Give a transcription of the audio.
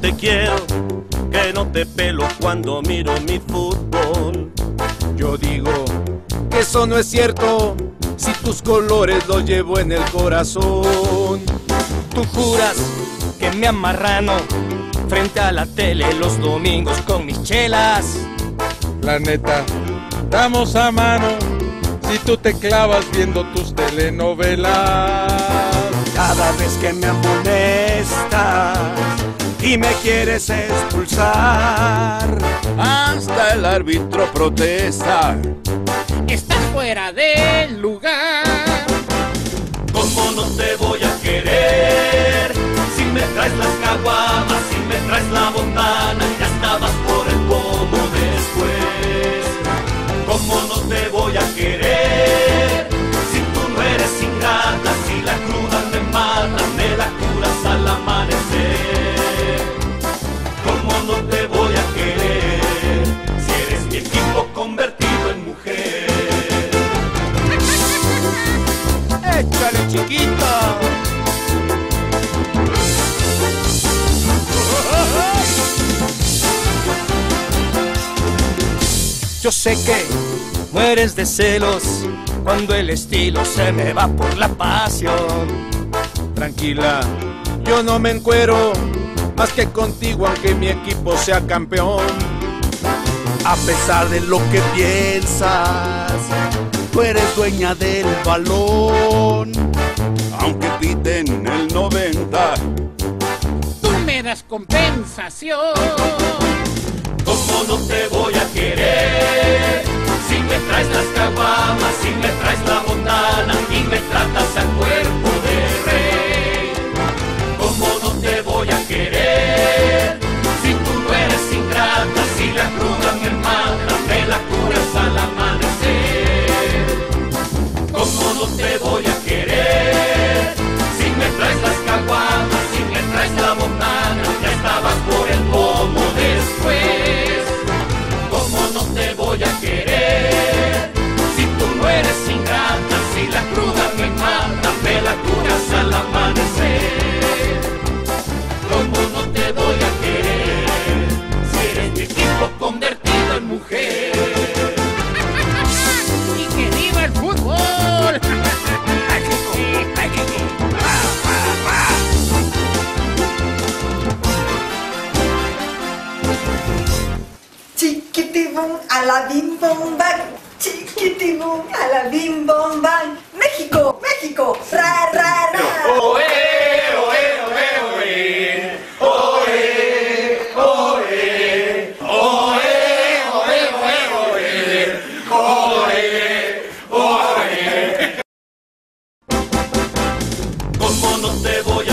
te quiero, que no te pelo cuando miro mi fútbol. Yo digo que eso no es cierto, si tus colores los llevo en el corazón. Tú juras que me amarrano frente a la tele los domingos con mis chelas. La neta, damos a mano si tú te clavas viendo tus telenovelas. Cada vez que me amonestas y me quieres expulsar, Hasta el árbitro protesta. Estás fuera del lugar. ¿Cómo no te voy a querer? Si me traes las caguamas, si me traes la botana, Yo sé que mueres de celos cuando el estilo se me va por la pasión. tranquila, yo no me encuero más que contigo aunque mi equipo sea campeón. A pesar de lo que piensas, tú eres dueña del balón. Aunque piten el 90, Tú me das compensación. ¿Cómo no te voy a querer? Si me traes las caguamas, si me traes la botana y me tratas querer? bom, alabim bombay, chiquitimum, alabim bombay, México, México, ra, ra, ra. Oe, oe, oe, oe, oe, oe, oe, oe, oe, oe, oe, oe. ¿Cómo no te voy